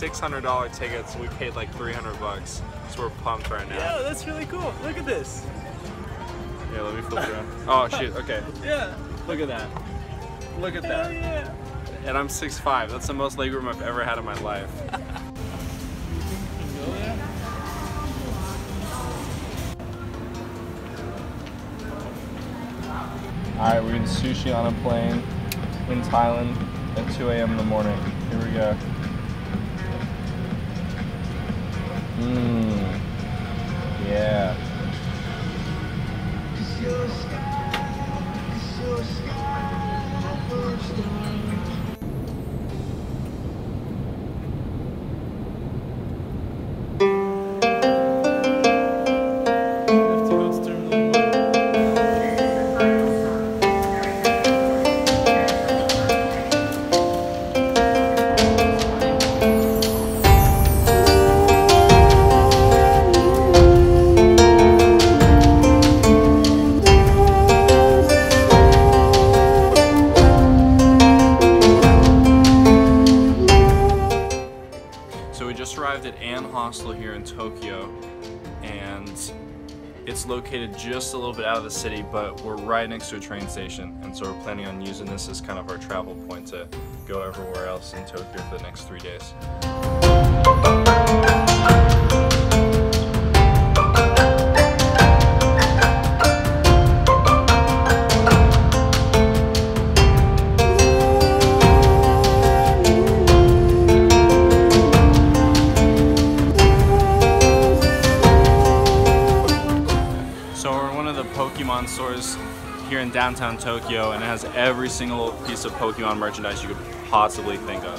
$600 tickets. We paid like 300 bucks. So we're pumped right now. Yeah, that's really cool. Look at this. Yeah, let me flip around. oh, shit. Okay. Yeah. Look at that. Look at that. Yeah. And I'm 6'5". That's the most legroom I've ever had in my life. Alright, we're eating sushi on a plane in Thailand at 2 a.m. in the morning. Here we go. Located just a little bit out of the city, but we're right next to a train station, and so we're planning on using this as kind of our travel point to go everywhere else in Tokyo for the next three days. Downtown Tokyo, and it has every single piece of Pokemon merchandise you could possibly think of.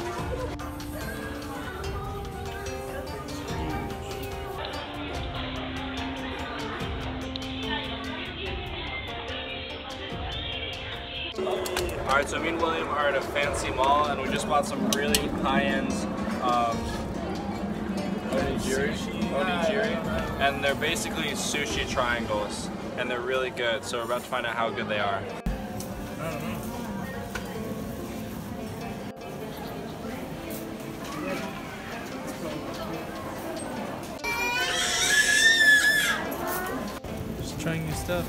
Alright, so me and William are at a fancy mall, and we just bought some really high-end um, onigiri, onigiri, and they're basically sushi triangles, and they're really good. So we're about to find out how good they are. Just trying new stuff.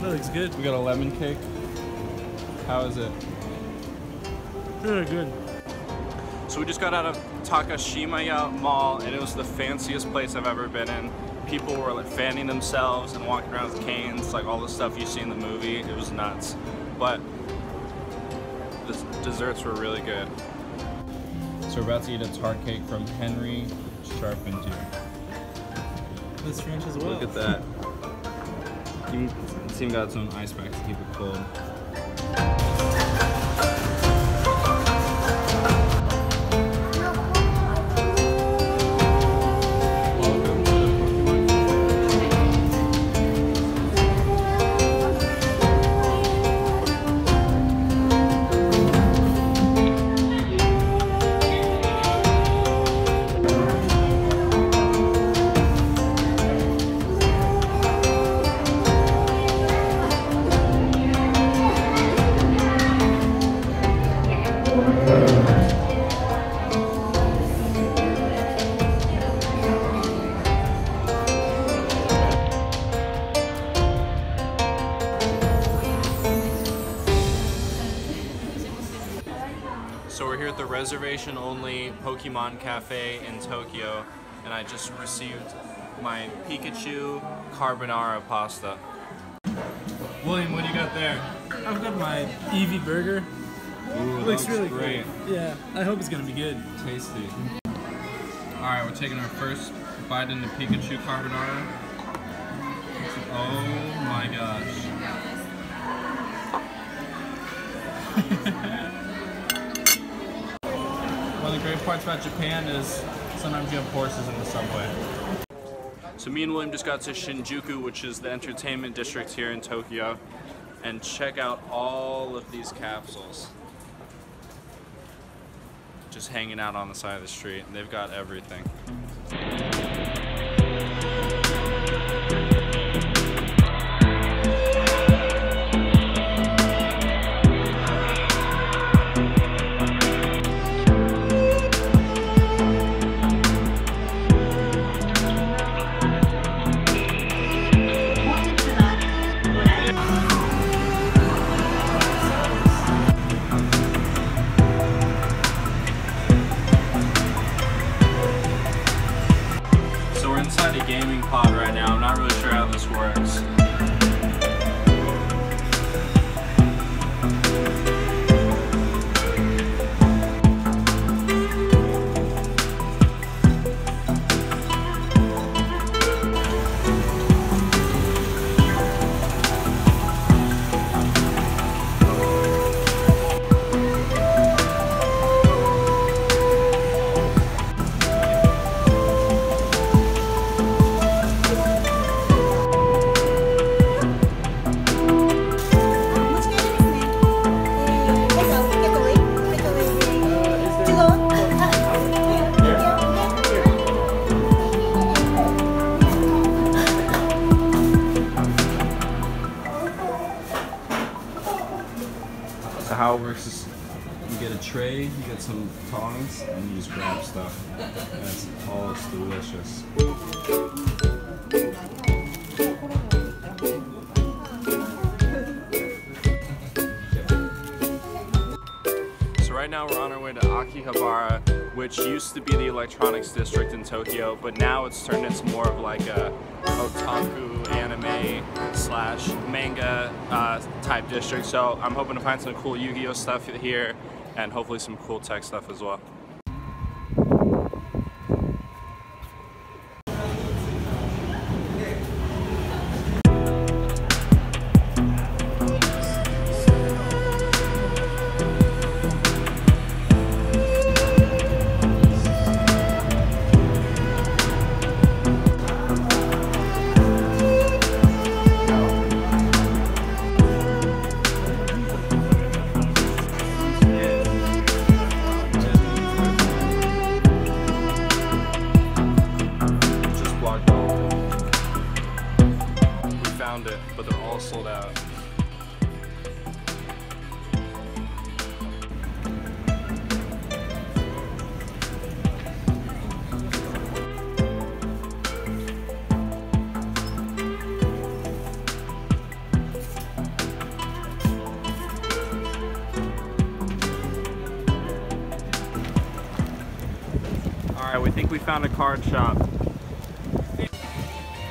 That looks good. We got a lemon cake. How is it? Really good. So we just got out of Takashimaya Mall, and it was the fanciest place I've ever been in. People were like fanning themselves and walking around with canes, like all the stuff you see in the movie. It was nuts, but the desserts were really good. So we're about to eat a tart cake from Henri Charpentier. This French as well. Look at that. Even, it's even got its own ice pack to keep it cold. Cafe in Tokyo, and I just received my Pikachu carbonara pasta. William, what do you got there? I've got my Eevee burger. Ooh, It looks really great. Good. Yeah, I hope it's gonna be good. Tasty. Alright, we're taking our first bite into the Pikachu carbonara. Oh my gosh. the great parts about Japan is sometimes you have horses in the subway. So me and William just got to Shinjuku, which is the entertainment district here in Tokyo, and check out all of these capsules. Just hanging out on the side of the street. And they've got everything. It works is you get a tray, you get some tongs, and you just grab stuff. And it's all it's delicious. So right now we're on our way to Akihabara, which used to be the electronics district in Tokyo, but now it's turned into more of like a otaku anime slash manga uh, type district. So I'm hoping to find some cool Yu-Gi-Oh stuff here, and hopefully some cool tech stuff as well. Alright, we think we found a card shop.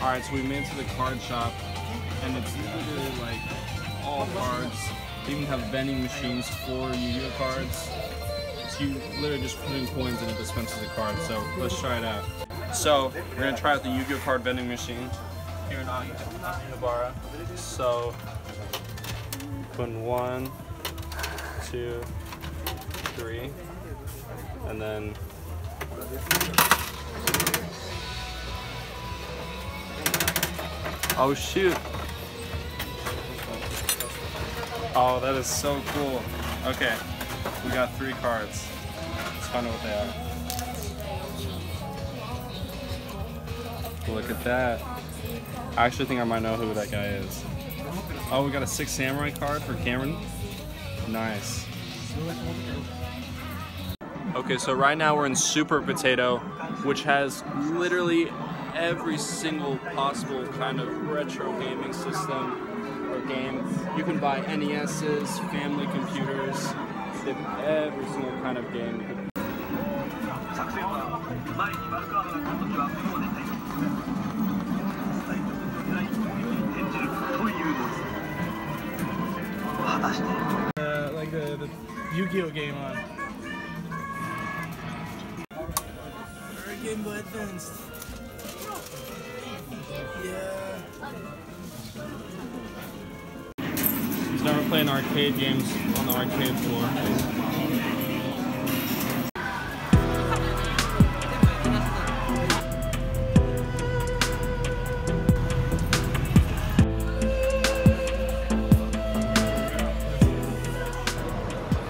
Alright, so we made it to the card shop, and it's literally like all cards. They even have vending machines for Yu-Gi-Oh cards. So you literally just put in coins and it dispenses a card, So let's try it out. So we're gonna try out the Yu-Gi-Oh card vending machine here in Akihabara. So putting one, two, three, and then Oh shoot. Oh, that is so cool. Okay, we got three cards. Let's find out what they are. Look at that. I actually think I might know who that guy is. Oh, we got a Six Samurai card for Cameron. Nice. Okay, so right now we're in Super Potato, which has literally every single possible kind of retro gaming system or game. You can buy NESs, family computers, they have every single kind of game. Uh, like the, the Yu-Gi-Oh game on. Or Game Boy Advanced. Yeah. He's never playing arcade games on the arcade floor.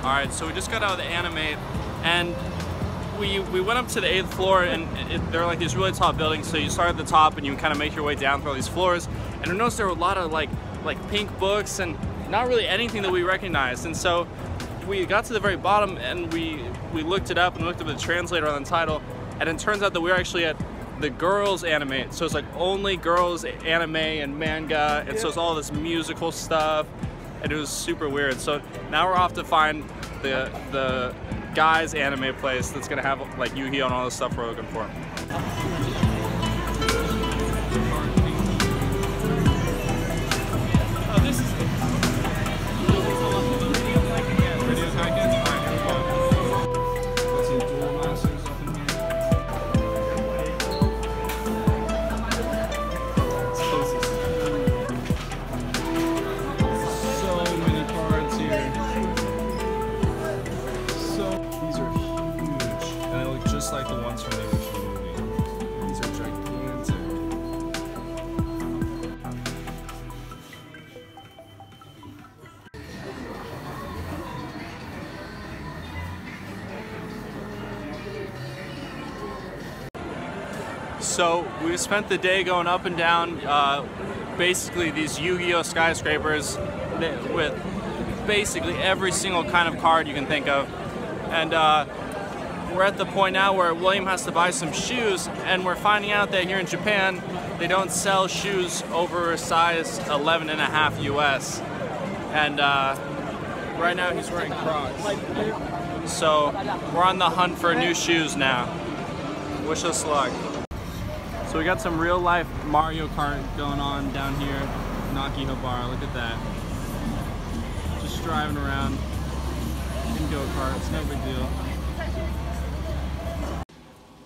All right, so we just got out of the animate, and we we went up to the eighth floor, and it, there are like these really tall buildings. So you start at the top, and you kind of make your way down through all these floors. And I noticed there were a lot of like like pink books, and not really anything that we recognized. And so we got to the very bottom, and we we looked it up and looked up the translator on the title, and it turns out that we were actually at the girls anime. So it's like only girls anime and manga, and so it's all this musical stuff and it was super weird. So now we're off to find the the guys anime place that's gonna have like Yu-Gi-Oh and all this stuff we're looking for. Spent the day going up and down, uh, basically these Yu-Gi-Oh skyscrapers with basically every single kind of card you can think of. And uh, we're at the point now where William has to buy some shoes, and we're finding out that here in Japan, they don't sell shoes over a size 11 and a half US. And uh, right now he's wearing Crocs. So we're on the hunt for new shoes now. Wish us luck. So we got some real life Mario Kart going on down here, Nakihobara. Look at that. Just driving around in go-karts, no big deal.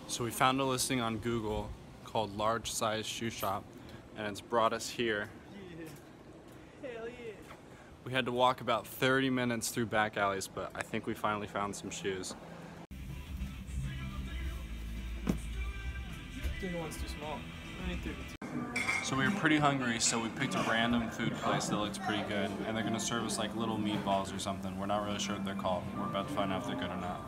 So we found a listing on Google called Large Size Shoe Shop, and it's brought us here. We had to walk about 30 minutes through back alleys, but I think we finally found some shoes. I think one's too small. I need 32. So we were pretty hungry, so we picked a random food place that looks pretty good, and they're gonna serve us like little meatballs or something. We're not really sure what they're called. We're about to find out if they're good or not.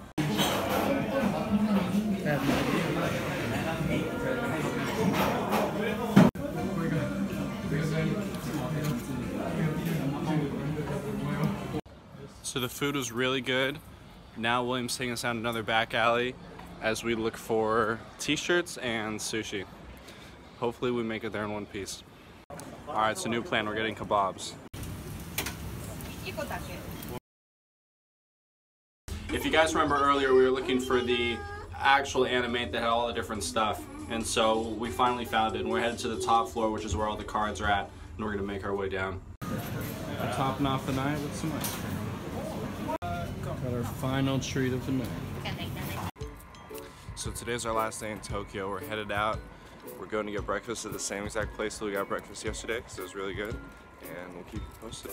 So the food was really good. Now William's taking us down another back alley as we look for t-shirts and sushi. Hopefully we make it there in one piece. All right, so new plan, we're getting kebabs. If you guys remember earlier, we were looking for the actual animate that had all the different stuff. And so we finally found it, and we're headed to the top floor, which is where all the cards are at, and we're gonna make our way down. Topping off the night with some ice cream. Got our final treat of the night. So today's our last day in Tokyo. We're headed out. We're going to get breakfast at the same exact place that we got breakfast yesterday because it was really good. And we'll keep you posted.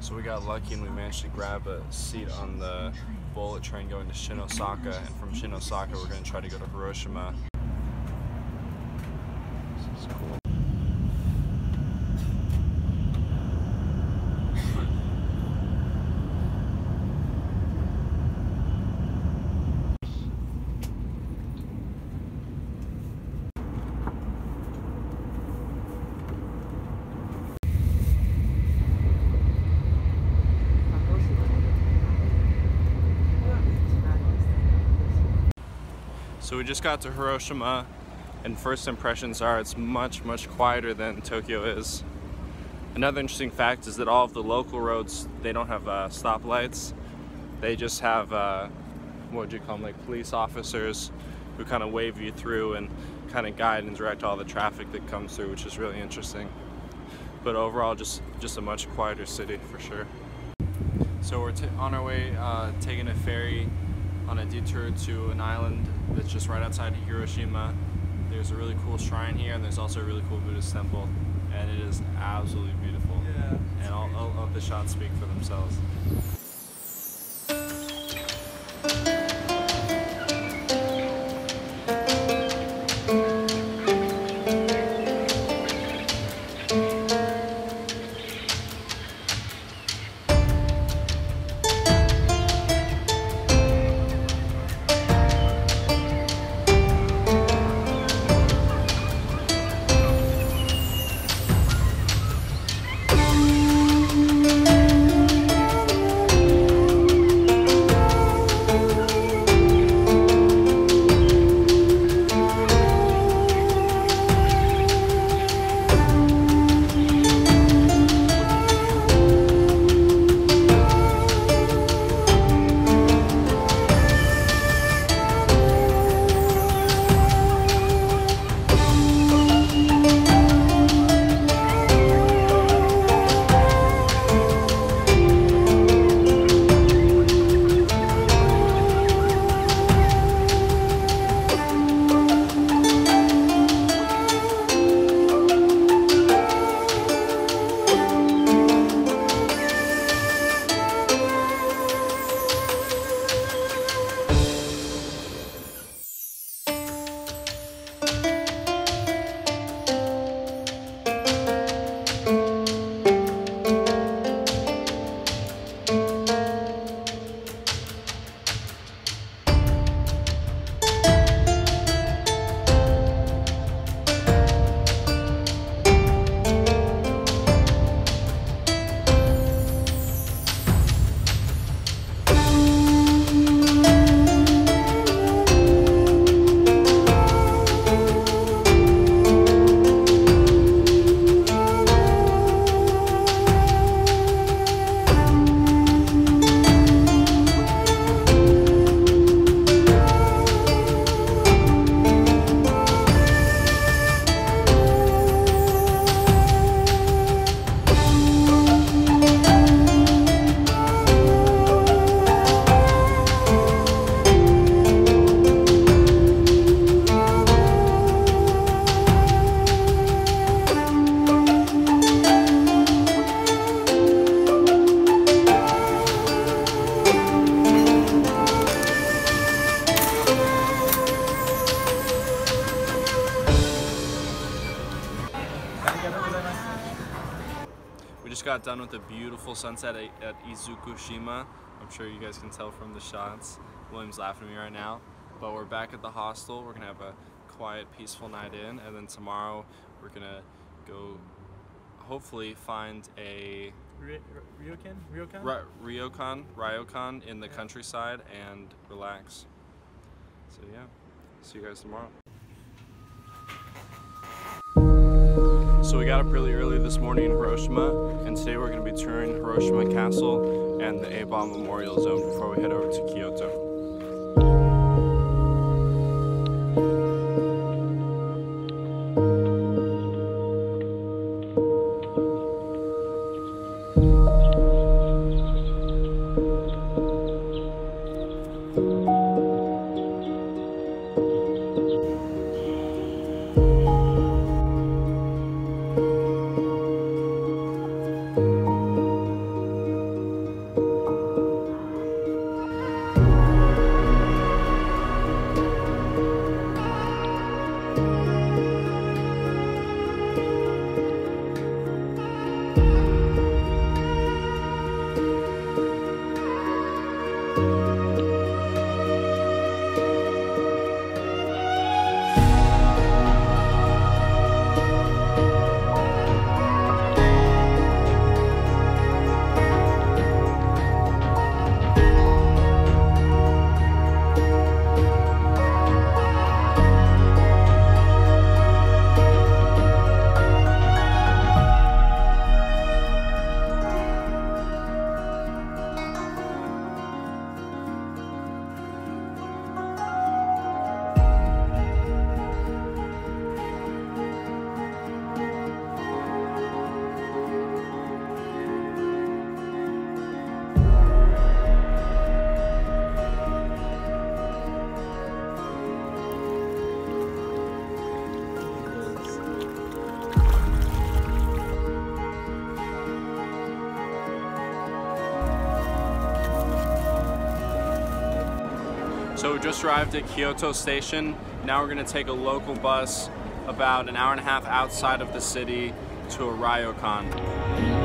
So we got lucky and we managed to grab a seat on the bullet train going to Shin-Osaka. And from Shin-Osaka, we're going to try to go to Hiroshima. This is cool. So we just got to Hiroshima, and first impressions are it's much, much quieter than Tokyo is. Another interesting fact is that all of the local roads, they don't have uh, stoplights. They just have, uh, what would you call them, like police officers who kind of wave you through and kind of guide and direct all the traffic that comes through, which is really interesting. But overall, just, just a much quieter city for sure. So we're on our way, uh, taking a ferry on a detour to an island that's just right outside of Hiroshima. There's a really cool shrine here, and there's also a really cool Buddhist temple, and it is absolutely beautiful. Yeah. And all, all of the shots speak for themselves. Sunset at, at Itsukushima. I'm sure you guys can tell from the shots. William's laughing at me right now. But we're back at the hostel. We're gonna have a quiet, peaceful night in, and then tomorrow we're gonna go hopefully find a Ry- Ry- Ryokan? Ryokan? Ryokan, ryokan in the countryside and relax. So yeah, see you guys tomorrow. So we got up really early this morning in Hiroshima, and today we're going to be touring Hiroshima Castle and the A-bomb Memorial Zone before we head over to Kyoto. So we just arrived at Kyoto Station. Now we're going to take a local bus about an hour and a half outside of the city to a ryokan.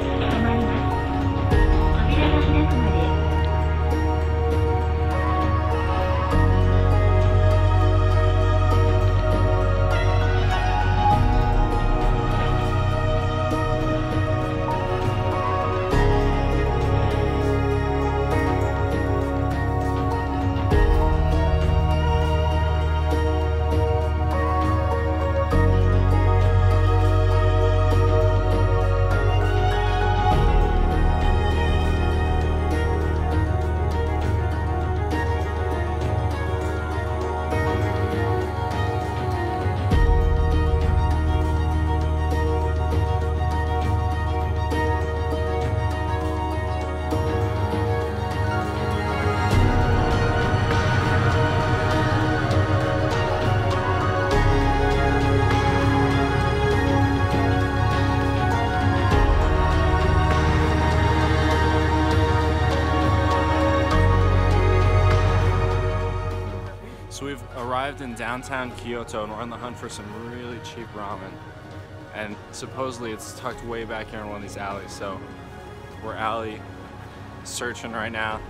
Downtown Kyoto and we're on the hunt for some really cheap ramen. And supposedly it's tucked way back here in one of these alleys. So we're alley searching right now.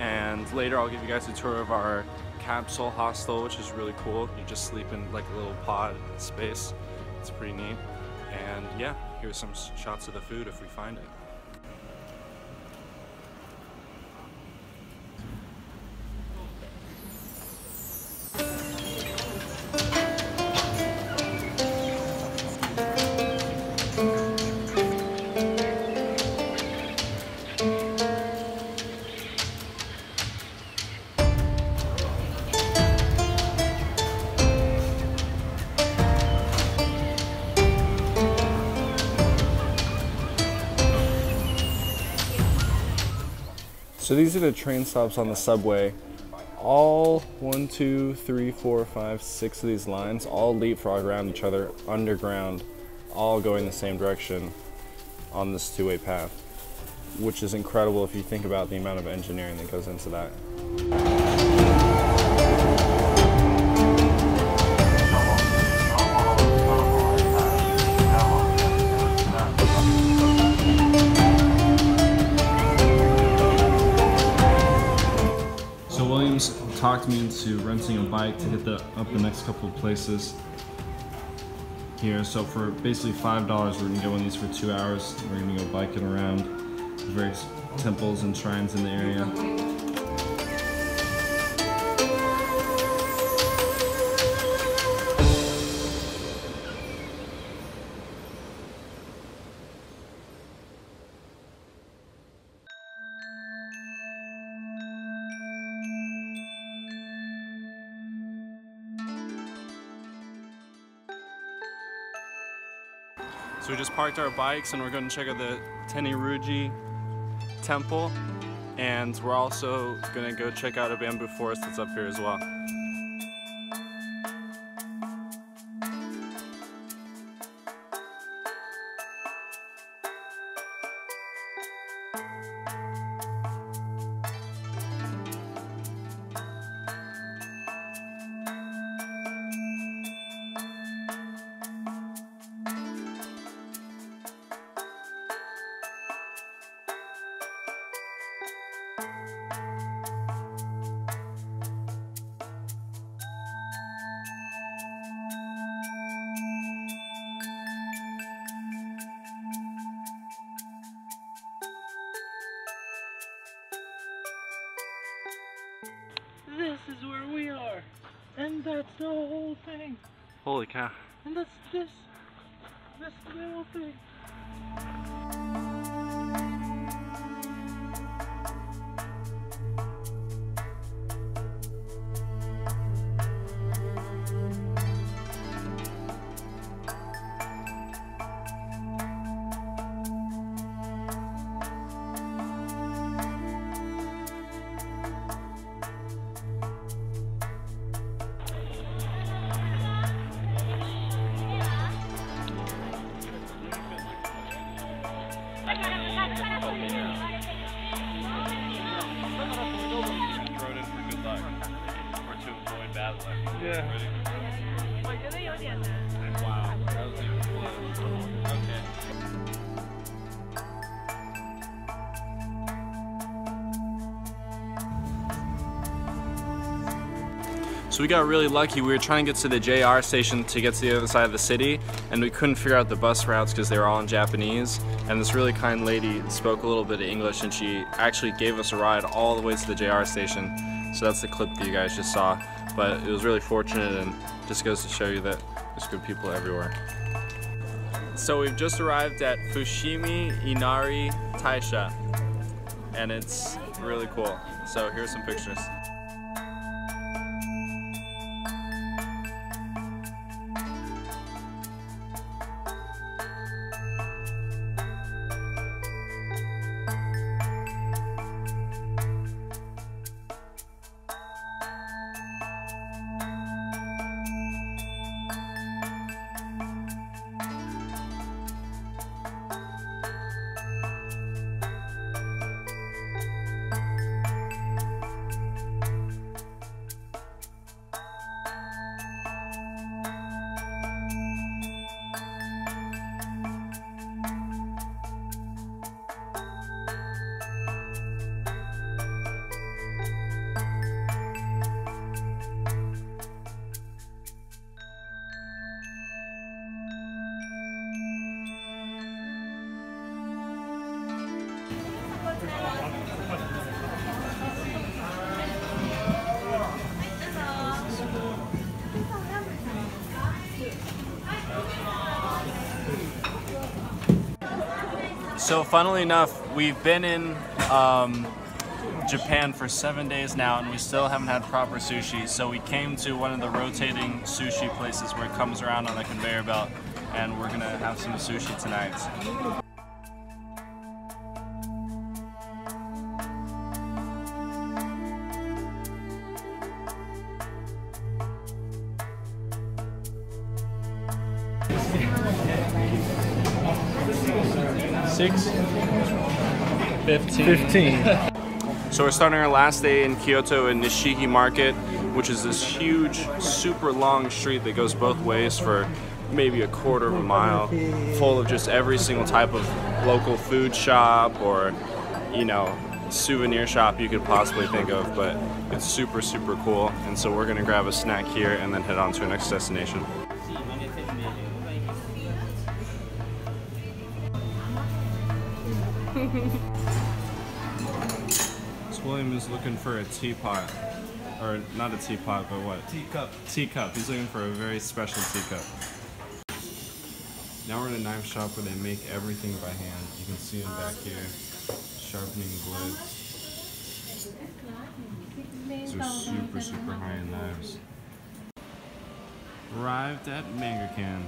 And later I'll give you guys a tour of our capsule hostel, which is really cool. You just sleep in like a little pod space. It's pretty neat. And yeah, here's some shots of the food if we find it. So these are the train stops on the subway. All one, two, three, four, five, six of these lines all leapfrog around each other underground, all going the same direction on this two-way path, which is incredible if you think about the amount of engineering that goes into that. Talked me into renting a bike to hit the up the next couple of places here. So for basically five dollars, we're gonna go on these for two hours. We're gonna go biking around various temples and shrines in the area. Parked our bikes and we're going to check out the Tenryuji temple and we're also going to go check out a bamboo forest that's up here as well. So we got really lucky. We were trying to get to the JR station to get to the other side of the city, and we couldn't figure out the bus routes because they were all in Japanese. And this really kind lady spoke a little bit of English, and she actually gave us a ride all the way to the JR station. So that's the clip that you guys just saw. But it was really fortunate, and just goes to show you that there's good people everywhere. So we've just arrived at Fushimi Inari Taisha, and it's really cool. So here's some pictures. Funnily enough, we've been in um, Japan for seven days now, and we still haven't had proper sushi. So, we came to one of the rotating sushi places where it comes around on a conveyor belt, and we're gonna have some sushi tonight. 15. 15. So we're starting our last day in Kyoto in Nishiki Market, which is this huge, super long street that goes both ways for maybe a quarter of a mile, full of just every single type of local food shop or, you know, souvenir shop you could possibly think of, but it's super, super cool. And so we're gonna grab a snack here and then head on to our next destination. So William is looking for a teapot. Or not a teapot, but what? Teacup. Teacup. He's looking for a very special teacup. Now we're in a knife shop where they make everything by hand. You can see them back here, sharpening wood. These are super, super high-end knives. Arrived at Mangakan.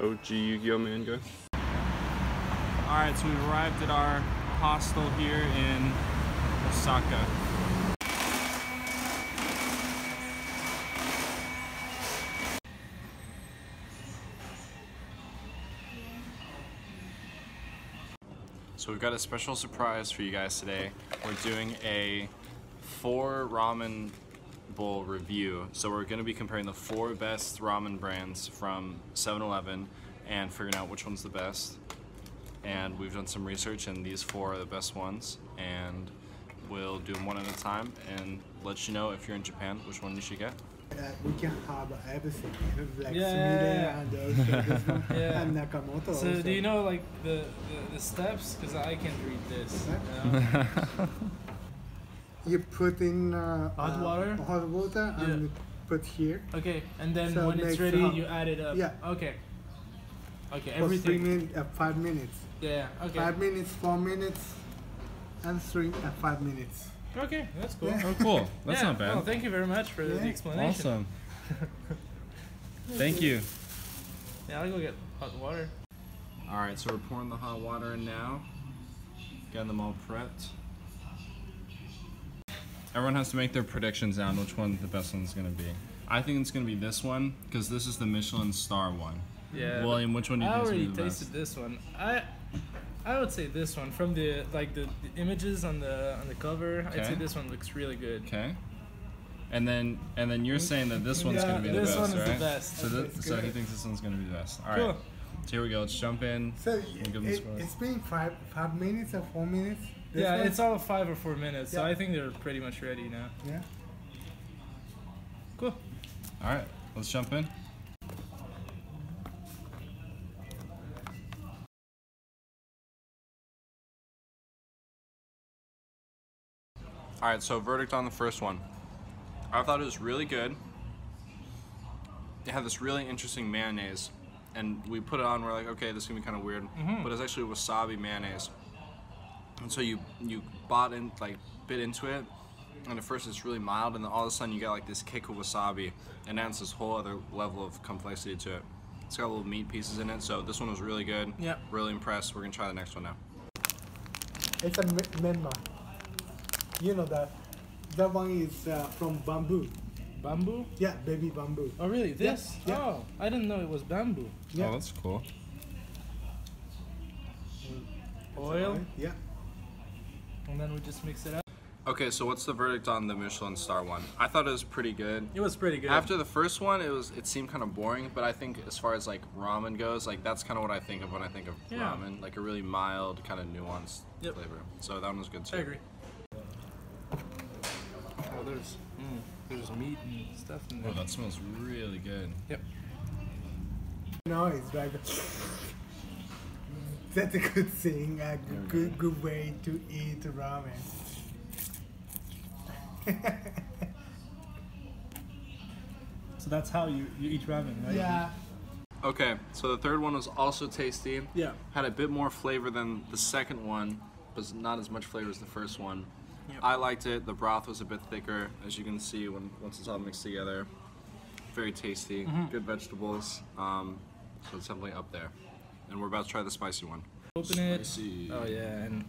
OG Yu-Gi-Oh! Manga. Alright, so we've arrived at our hostel here in Osaka. So we've got a special surprise for you guys today. We're doing a four ramen bowl review. So we're gonna be comparing the four best ramen brands from 7-Eleven and figuring out which one's the best. And we've done some research and these four are the best ones. And we'll do them one at a time and let you know if you're in Japan which one you should get. Uh, we can have everything, like Yeah, Sumire yeah, yeah. and also Yeah. and Nakamoto. So also. do you know like the the, the steps? Because I can't read this. Huh? you know? You put in uh, Hot uh, water? hot water, and Yeah. put here okay, and then So when it's ready, hot. you add it up. Yeah. Okay. Okay, for three everything. minutes, uh, five minutes, Yeah. Okay. five minutes, four minutes, and three and five minutes. Okay, that's cool. Yeah. Oh, cool. That's yeah, not bad. Well, thank you very much for the explanation. awesome. Thank you. Yeah, I'll go get hot water. All right, so we're pouring the hot water in now. Getting them all prepped. Everyone has to make their predictions now on which one the best one's gonna be. I think it's gonna be this one because this is the Michelin star one. Yeah. William, which one do you I think is already gonna be tasted best? this one. I I would say this one from the like the, the images on the on the cover. I'd say this one looks really good. Okay. And then and then you're saying that this one's Yeah, gonna be the this best, one is the right? best. So, th- so he thinks this one's gonna be the best. All right. Cool. So here we go. Let's jump in. So We'll give them it, scores. it's been five five minutes or four minutes. This yeah, one? it's all five or four minutes, Yeah. so I think they're pretty much ready now. yeah. Cool. All right. Let's jump in. All right, so verdict on the first one. I thought it was really good. It had this really interesting mayonnaise, and we put it on. We're like, okay, this is gonna be kind of weird, mm-hmm. but it's actually wasabi mayonnaise. And so you you bought in like bit into it, and at first it's really mild, and then all of a sudden you get like this kick of wasabi, and adds this whole other level of complexity to it. It's got little meat pieces in it, so this one was really good. Yeah. Really impressed. We're gonna try the next one now. It's a me- Myanmar. You know that that one is uh, from bamboo. Bamboo? Yeah, baby bamboo. Oh, really? This? yeah. Oh, I didn't know it was bamboo. Yeah. Oh, that's cool. Oil, Yeah. and then we just mix it up. Okay, so what's the verdict on the Michelin star one? I thought it was pretty good. It was pretty good. After the first one, it was it seemed kind of boring, but I think as far as like ramen goes, like that's kind of what I think of when I think of Yeah. ramen, like a really mild, kind of nuanced Yep. flavor. So that one was good too. I agree. There's mm, there's meat and stuff in there. Oh, that smells really good. Yep. No, it's like that's a good thing. A good good way to eat ramen. So that's how you, you eat ramen, right? yeah. Okay, so the third one was also tasty. Yeah. Had a bit more flavor than the second one, but not as much flavor as the first one. Yep. I liked it. The broth was a bit thicker, as you can see when once it's all mixed together. Very tasty, Mm-hmm. good vegetables. Um, so it's definitely up there. And we're about to try the spicy one. Open it. Spicy. Oh yeah, and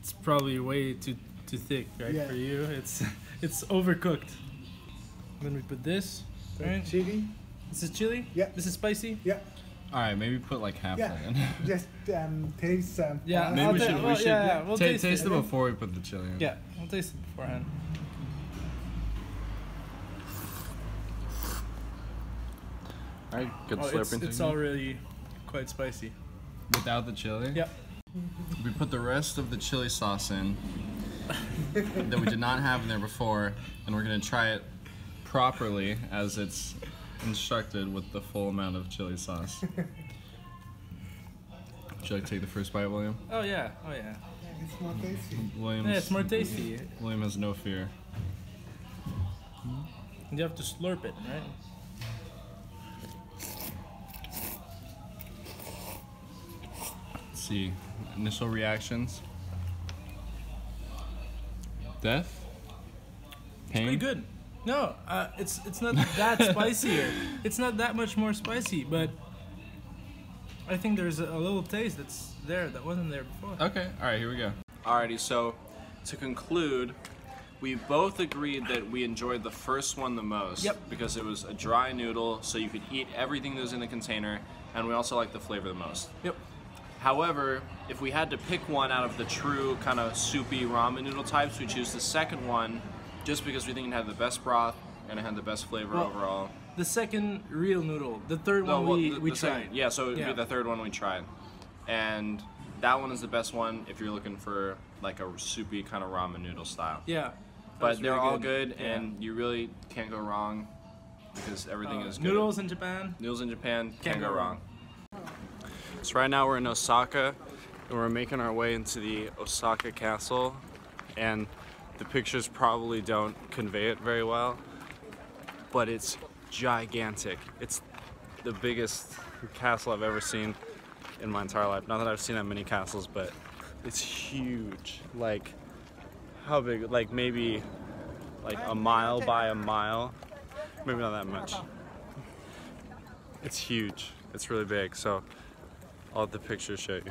it's probably way too too thick, right? Yeah. For you, it's it's overcooked. Then we put this. Right? Chili. This is chili. Yeah. This is spicy. Yeah. All right, maybe put like half Yeah. in. Just um, taste some. Yeah, uh, Maybe I'll we should, we well, should yeah, yeah, we'll ta- taste taste it. it before we put the chili in. Yeah, we'll taste it beforehand. All right, good Oh, slurp it's, it's it. already quite spicy. Without the chili? Yep. we put the rest of the chili sauce in that we did not have in there before, and we're gonna try it properly as it's instructed with the full amount of chili sauce. Would you like to take the first bite, William? Oh yeah, oh yeah. It's more tasty. William's, Yeah, it's more tasty. William has no fear. You have to slurp it, right? Let's see. Initial reactions. Death? Pain? Pretty good. No, uh, it's it's not that spicier. It's not that much more spicy, but I think there's a, a little taste that's there that wasn't there before. Okay, alright, here we go. Alrighty, so to conclude, we both agreed that we enjoyed the first one the most. Yep. Because it was a dry noodle, so you could eat everything that was in the container, and we also liked the flavor the most. Yep. However, if we had to pick one out of the true kind of soupy ramen noodle types, we choose the second one just because we think it had the best broth and it had the best flavor Well, overall. The second real noodle, the third No, one well, we, the- we the tried. second- yeah, so Yeah. be the third one we tried. And that one is the best one if you're looking for like a soupy kind of ramen noodle style. Yeah. But they're really all good, Yeah. and you really can't go wrong because everything Uh, is good. noodles in Japan. Noodles in Japan can't, Can't go go wrong. So right now we're in Osaka, and we're making our way into the Osaka Castle, and the pictures probably don't convey it very well, but it's gigantic. It's the biggest castle I've ever seen in my entire life. Not that I've seen that many castles, but it's huge. Like, how big? Like maybe like a mile by a mile. Maybe not that much. It's huge. It's really big. So I'll let the pictures show you.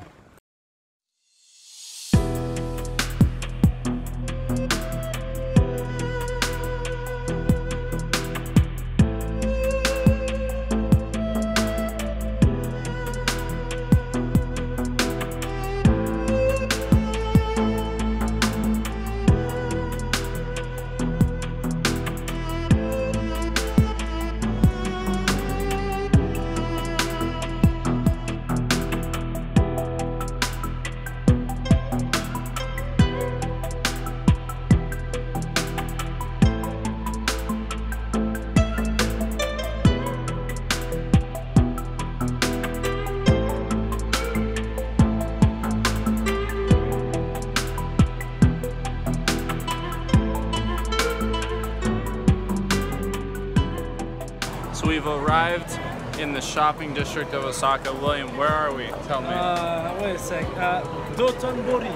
We've arrived in the shopping district of Osaka. William, where are we? Tell me. Uh, wait a sec. Uh, Dotonbori.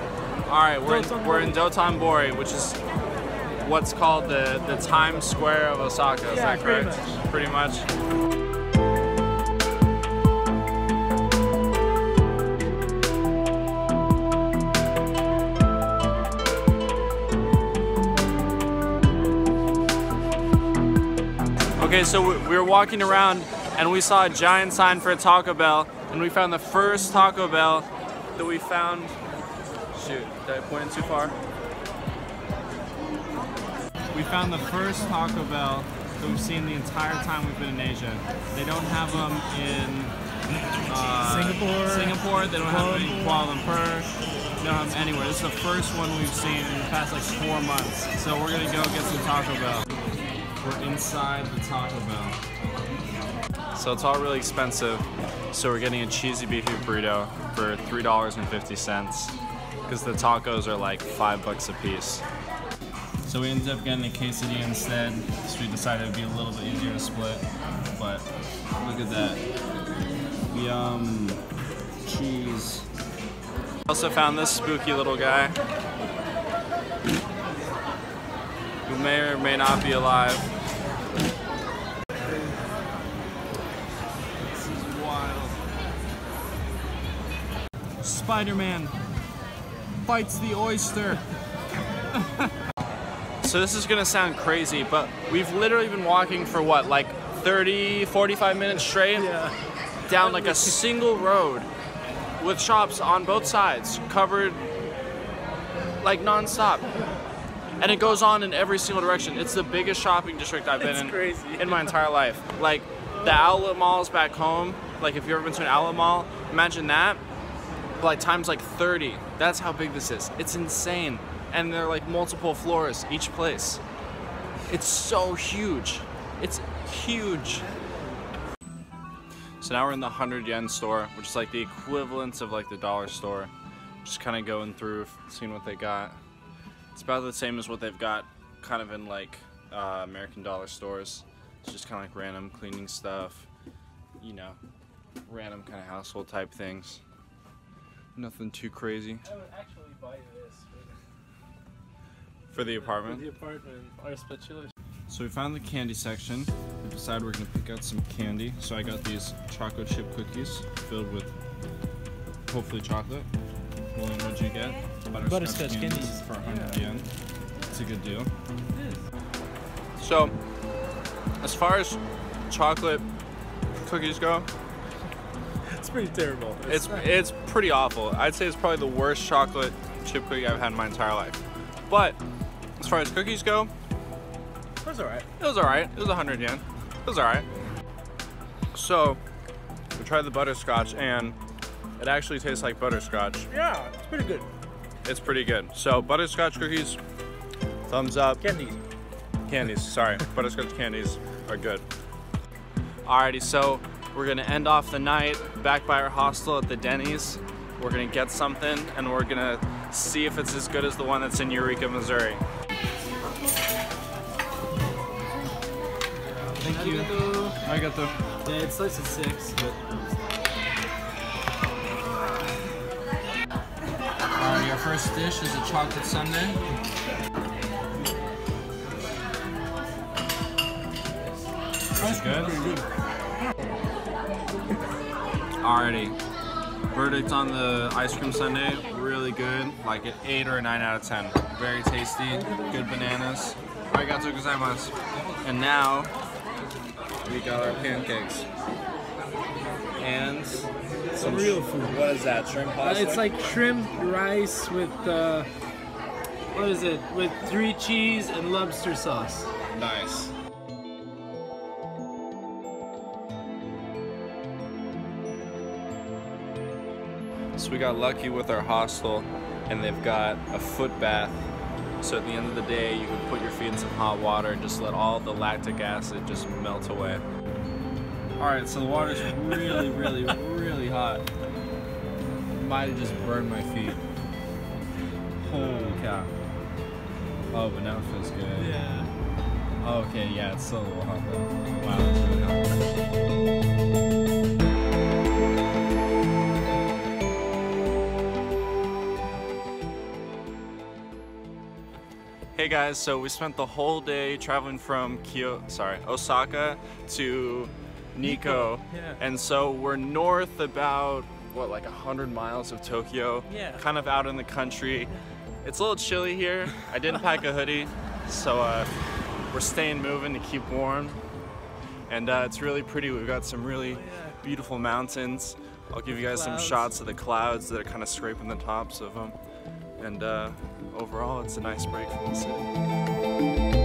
All right, we're in, Dotonbori. we're in Dotonbori, which is what's called the, the Times Square of Osaka. Is Yeah, that pretty correct? Pretty much. Okay, so we we were walking around and we saw a giant sign for a Taco Bell, and we found the first Taco Bell that we found. Shoot, did I point it too far? We found the first Taco Bell that we've seen the entire time we've been in Asia. They don't have them in uh, Singapore, Singapore. They don't have them in Kuala Kuala Lumpur. They don't have them anywhere. This is the first one we've seen in the past like four months. So we're gonna go get some Taco Bell. Inside the Taco Bell. So it's all really expensive. So we're getting a cheesy beefy burrito for three dollars and fifty cents because the tacos are like five bucks a piece. So we ended up getting a quesadilla instead. So we decided it'd be a little bit easier to split. But look at that. Yum. Cheese. Also found this spooky little guy who may or may not be alive. Spider-Man fights the oyster. so this is gonna sound crazy, but we've literally been walking for what, like 30, 45 minutes straight? Yeah. down like a single road with shops on both sides covered like non-stop and it goes on in every single direction it's the biggest shopping district i've been It's in crazy. in my entire life like the outlet malls back home like if you've ever been to an outlet mall imagine that like times like 30. That's how big this is. It's insane. And they're like multiple floors each place. It's so huge. It's huge. So now we're in the 100 yen store, which is like the equivalent of like the dollar store. Just kind of going through, seeing what they got. It's about the same as what they've got kind of in like uh, American dollar stores. It's just kind of like random cleaning stuff, you know, random kind of household type things. Nothing too crazy I would actually buy this for the for apartment. the apartment or speculation. So we found the candy section. We decided we're gonna pick out some candy. So I got these chocolate chip cookies filled with hopefully chocolate. William, what'd you get? Butterscotch candies. for 100 yen. It's a good deal. So, as far as chocolate cookies go, It's pretty terrible. it's it's pretty awful. I'd say it's probably the worst chocolate chip cookie I've had in my entire life. But as far as cookies go, it was alright. It was alright. It was 100 yen. It was alright. So, we tried the butterscotch and it actually tastes like butterscotch. Yeah, it's pretty good. It's pretty good. So, butterscotch cookies, thumbs up. Candies. Candies, sorry. butterscotch candies are good. Alrighty, so we're gonna end off the night back by our hostel at the Denny's. We're gonna get something and we're gonna see if it's as good as the one that's in Eureka, Missouri. Thank you. Arigato. Yeah, it starts at six, but uh, Alright, our first dish is a chocolate sundae. That's good. Alrighty. Verdict on the ice cream sundae, really good. Like an 8 or a 9 out of 10. Very tasty, good bananas. Arigato gozaimasu. And now, we got our pancakes. And some real food. What is that, shrimp Uh, pasta? it's like shrimp rice with uh, what is it? With three cheese and lobster sauce. Nice. We got lucky with our hostel and they've got a foot bath. So at the end of the day, you can put your feet in some hot water and just let all the lactic acid just melt away. All right, so the water's really, really, really hot. Might have just burned my feet. Holy cow. Oh, but now it feels good. Yeah. Okay, yeah, it's still a little hot though. Wow, it's really hot. Hey guys, so we spent the whole day traveling from Kyoto, sorry, Osaka to Nikko. yeah. And so we're north about, what, like 100 miles of Tokyo. Yeah. Kind of out in the country. It's a little chilly here. I didn't pack a hoodie, so uh, we're staying moving to keep warm. And uh, it's really pretty. We've got some really beautiful mountains. I'll give you guys some shots of the clouds that are kind of scraping the tops of them. And uh, overall, it's a nice break from the city.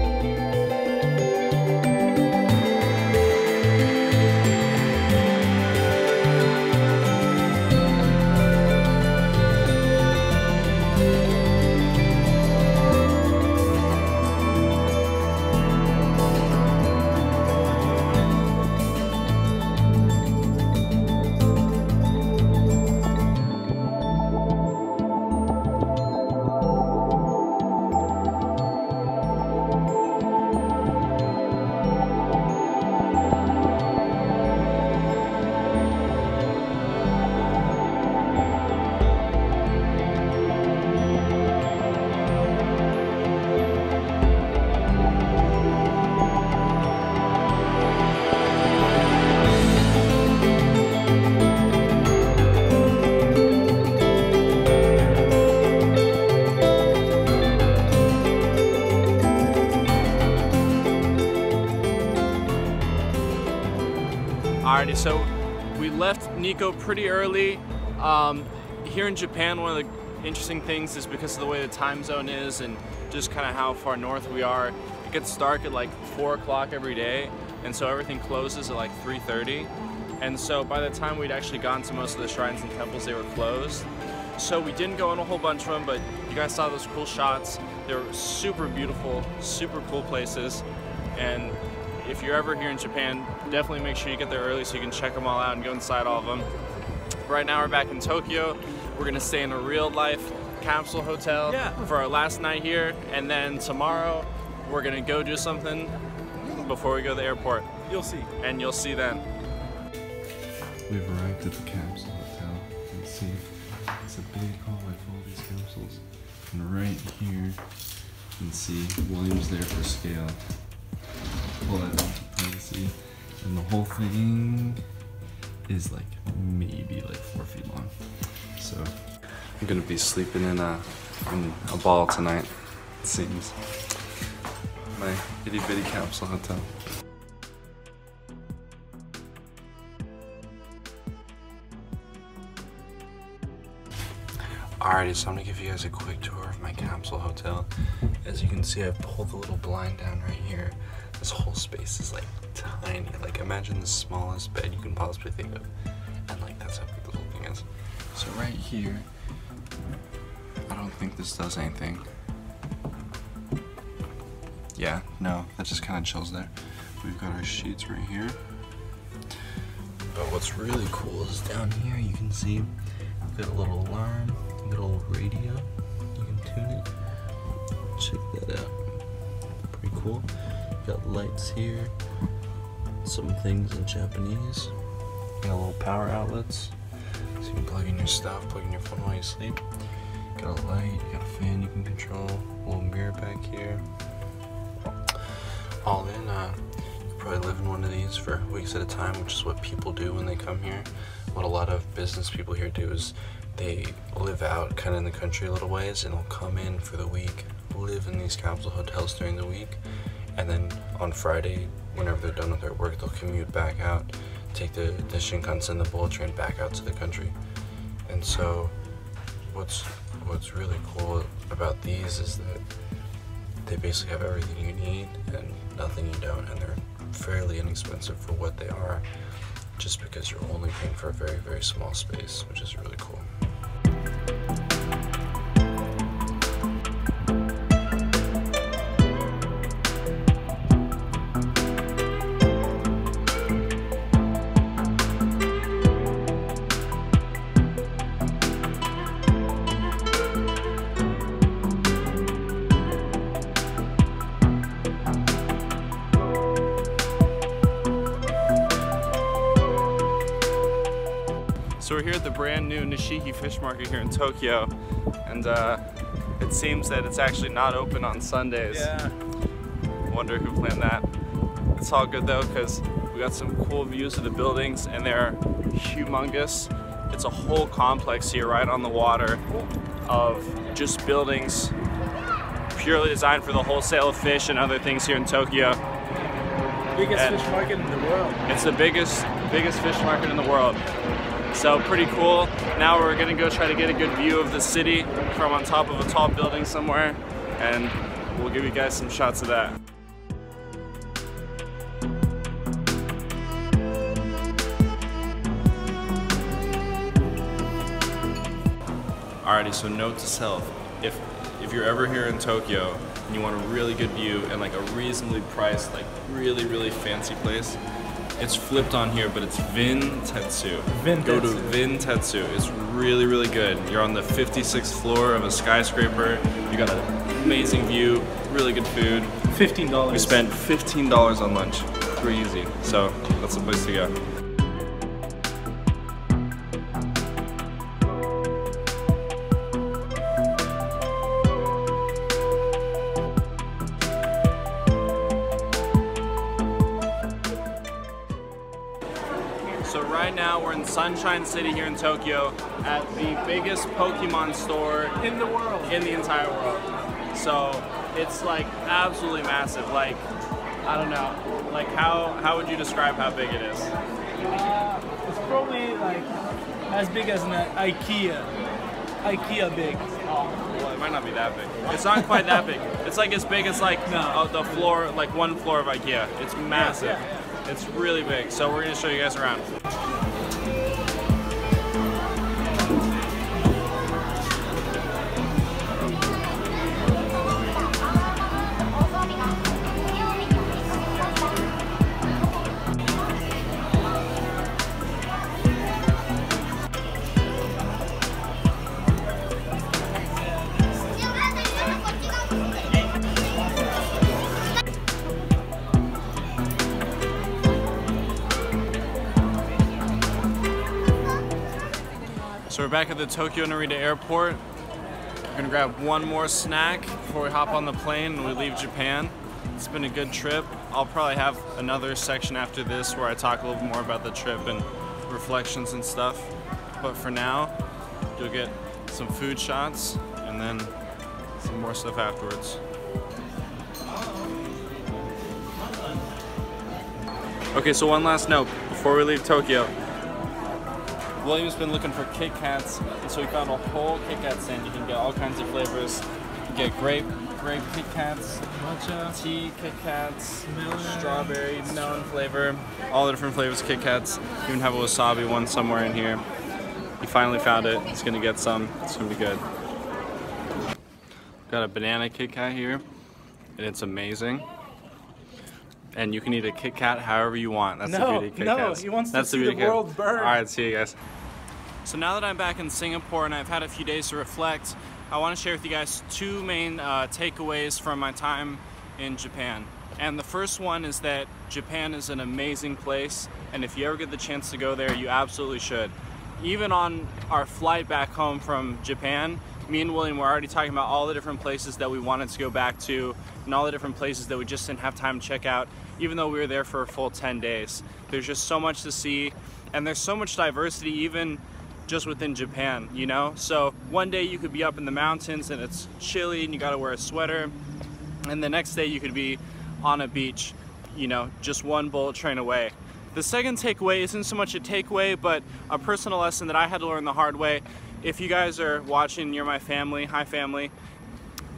Alrighty, so we left Nikko pretty early. Um, here in Japan, one of the interesting things is because of the way the time zone is and just kind of how far north we are. It gets dark at like four o'clock every day, and so everything closes at like 3:30. And so by the time we'd actually gone to most of the shrines and temples, they were closed. So we didn't go in a whole bunch of them, but you guys saw those cool shots. They were super beautiful, super cool places. And if you're ever here in Japan, definitely make sure you get there early so you can check them all out and go inside all of them. Right now we're back in Tokyo. We're gonna stay in a real life capsule hotel Yeah. for our last night here. And then tomorrow we're gonna go do something before we go to the airport. You'll see. And you'll see then. We've arrived at the capsule hotel. You can see it's a big hallway full of these capsules. And right here, you can see William's there for scale. Privacy. And the whole thing is like maybe like four feet long. So I'm gonna be sleeping in a in a ball tonight, it seems. My itty bitty capsule hotel. Alrighty, so I'm gonna give you guys a quick tour of my capsule hotel. As you can see, I've pulled the little blind down right here. This whole space is like tiny. Like imagine the smallest bed you can possibly think of. And like that's how big the whole thing is. So right here, I don't think this does anything. Yeah, no, that just kind of chills there. We've got our sheets right here. But what's really cool is down here you can see we've got a little alarm, a little radio. You can tune it. Check that out. Pretty cool. Got lights here. Some things in Japanese. Got little power outlets. So you can plug in your stuff, plug in your phone while you sleep. Got a light, got a fan you can control, a little mirror back here. All in, uh, you probably live in one of these for weeks at a time, which is what people do when they come here. What a lot of business people here do is they live out kind of in the country a little ways and they'll come in for the week, live in these capsule hotels during the week, and then on Friday, whenever they're done with their work, they'll commute back out, take the, the Shinkansen, the bullet train back out to the country. And so, what's what's really cool about these is that they basically have everything you need and nothing you don't, and they're fairly inexpensive for what they are, just because you're only paying for a very very small space, which is really cool. New Nishiki Fish Market here in Tokyo, and uh, it seems that it's actually not open on Sundays. Yeah. Wonder who planned that. It's all good though, because we got some cool views of the buildings, and they're humongous. It's a whole complex here, right on the water, of just buildings purely designed for the wholesale of fish and other things here in Tokyo. Biggest And- fish market in the world. It's the biggest, biggest fish market in the world. So pretty cool. Now we're gonna go try to get a good view of the city from on top of a tall building somewhere, and we'll give you guys some shots of that. Alrighty, so note to self: if if you're ever here in Tokyo and you want a really good view and like a reasonably priced, like really really fancy place, it's flipped on here, but it's Vin Tetsu. Go to Vin Tetsu. It's really really good. You're on the 56th floor of a skyscraper. You got an amazing view, really good food. Fifteen dollars. We spent $15 on lunch. Pretty easy. So that's the place to go. Sunshine City here in Tokyo at the biggest Pokemon store in the world. in the entire world. So it's like absolutely massive. Like I don't know. Like how how would you describe how big it is? Uh, it's probably like as big as an IKEA. IKEA big. Well, it might not be that big. It's not quite that big. It's like as big as like No. uh, the floor, like one floor of IKEA. It's massive. Yeah, It's really big, so we're gonna show you guys around. Back at the Tokyo Narita Airport. We're gonna grab one more snack before we hop on the plane and we leave Japan. It's been a good trip. I'll probably have another section after this where I talk a little more about the trip and reflections and stuff. But for now, you'll get some food shots and then some more stuff afterwards. Okay, so one last note before we leave Tokyo. William's been looking for Kit Kats, and so we found a whole Kit Kat stand. You can get all kinds of flavors. You can get grape, grape Kit Kats, Matcha, tea Kit Kats, melon, strawberry, melon flavor, all the different flavors of Kit Kats. You even have a wasabi one somewhere in here. He finally found it. He's gonna get some. It's gonna be good. Got a banana Kit Kat here, and it's amazing. And you can eat a Kit Kat however you want. That's the No, beauty of Kit no, Kats. he wants to That's see the world burn. All right, see you guys. So now that I'm back in Singapore and I've had a few days to reflect, I want to share with you guys two main uh, takeaways from my time in Japan. And the first one is that Japan is an amazing place, and if you ever get the chance to go there, you absolutely should. Even on our flight back home from Japan, me and William were already talking about all the different places that we wanted to go back to, and all the different places that we just didn't have time to check out, even though we were there for a full 10 days. There's just so much to see, and there's so much diversity, even just within Japan, you know? So one day you could be up in the mountains and it's chilly and you gotta wear a sweater, and the next day you could be on a beach, you know, just one bullet train away. The second takeaway isn't so much a takeaway, but a personal lesson that I had to learn the hard way. If you guys are watching, you're my family, hi family,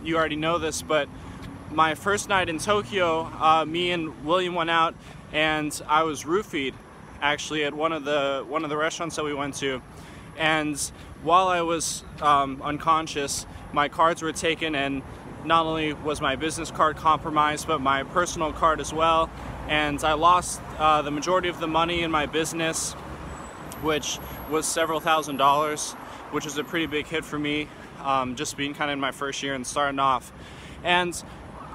you already know this, but my first night in Tokyo, uh, me and William went out and I was roofied actually at one of the one of the restaurants that we went to. And while I was um, unconscious, my cards were taken and not only was my business card compromised, but my personal card as well. And I lost uh, the majority of the money in my business, which was several thousand dollars, which was a pretty big hit for me, um, just being kind of in my first year and starting off. And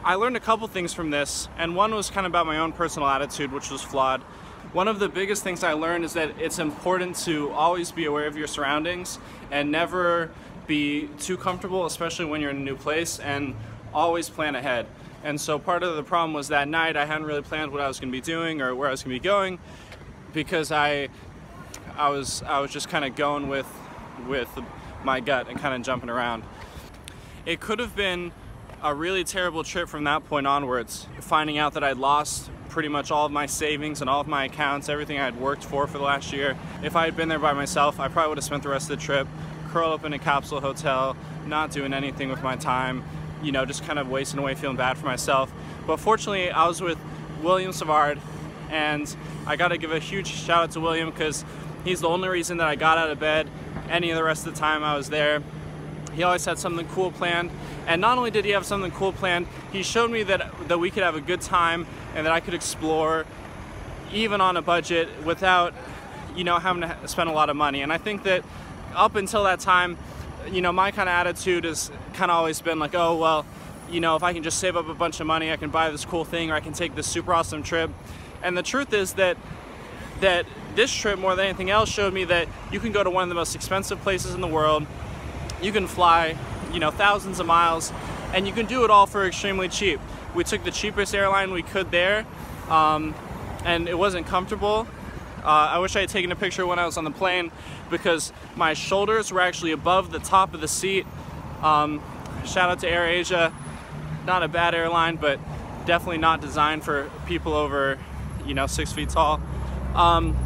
I learned a couple things from this, and one was kind of about my own personal attitude, which was flawed. One of the biggest things I learned is that it's important to always be aware of your surroundings and never be too comfortable, especially when you're in a new place, and always plan ahead. And so part of the problem was that night I hadn't really planned what I was going to be doing or where I was going to be going because I I was I was just kind of going with with my gut and kind of jumping around. It could have been a really terrible trip from that point onwards, finding out that I'd lost pretty much all of my savings and all of my accounts, everything I had worked for for the last year. If I had been there by myself, I probably would have spent the rest of the trip curled up in a capsule hotel, not doing anything with my time, you know, just kind of wasting away, feeling bad for myself. But fortunately, I was with William Savard, and I got to give a huge shout out to William because he's the only reason that I got out of bed any of the rest of the time I was there. He always had something cool planned, and not only did he have something cool planned, he showed me that that we could have a good time and that I could explore even on a budget without you know having to spend a lot of money. And I think that up until that time, you know, my kind of attitude has kind of always been like, oh well, you know, if I can just save up a bunch of money, I can buy this cool thing or I can take this super awesome trip. And the truth is that that this trip more than anything else showed me that you can go to one of the most expensive places in the world. You can fly, you know, thousands of miles, and you can do it all for extremely cheap. We took the cheapest airline we could there, um, and it wasn't comfortable. Uh, I wish I had taken a picture when I was on the plane because my shoulders were actually above the top of the seat. Um, shout out to AirAsia, not a bad airline, but definitely not designed for people over, you know, six feet tall. Um,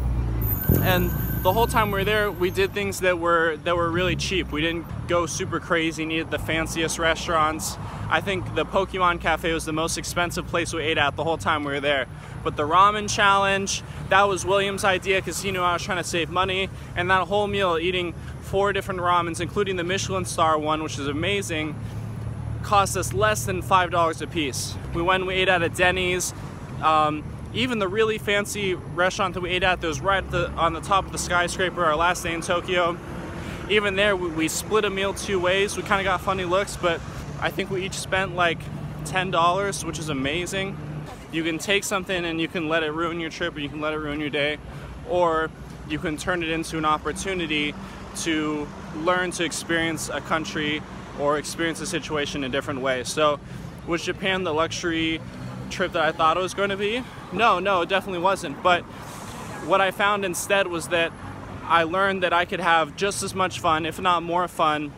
and the whole time we were there, we did things that were that were really cheap. We didn't go super crazy, needed the fanciest restaurants. I think the Pokemon Cafe was the most expensive place we ate at the whole time we were there. But the ramen challenge, that was William's idea because he knew I was trying to save money. And that whole meal, eating four different ramens, including the Michelin star one, which is amazing, cost us less than five dollars a piece. We went we ate at a Denny's. Um, even the really fancy restaurant that we ate at that was right the, on the top of the skyscraper, our last day in Tokyo, even there we, we split a meal two ways. We kind of got funny looks, but I think we each spent like $10, which is amazing. You can take something and you can let it ruin your trip or you can let it ruin your day, or you can turn it into an opportunity to learn to experience a country or experience a situation in a different way. So, with Japan the luxury trip that I thought it was going to be? No, no, it definitely wasn't. But what I found instead was that I learned that I could have just as much fun, if not more fun,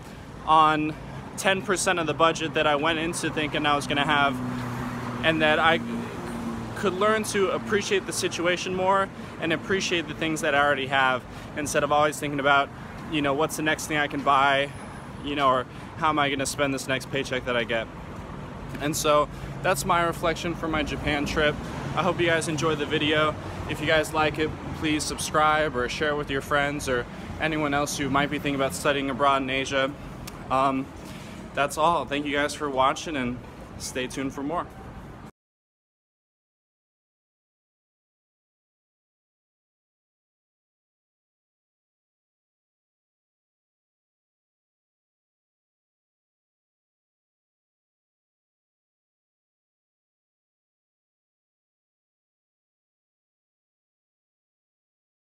on 10% of the budget that I went into thinking I was going to have, and that I could learn to appreciate the situation more and appreciate the things that I already have instead of always thinking about, you know, what's the next thing I can buy, you know, or how am I going to spend this next paycheck that I get. And so that's my reflection for my Japan trip. I hope you guys enjoyed the video. If you guys like it, please subscribe or share with your friends or anyone else who might be thinking about studying abroad in Asia. Um, that's all. Thank you guys for watching and stay tuned for more.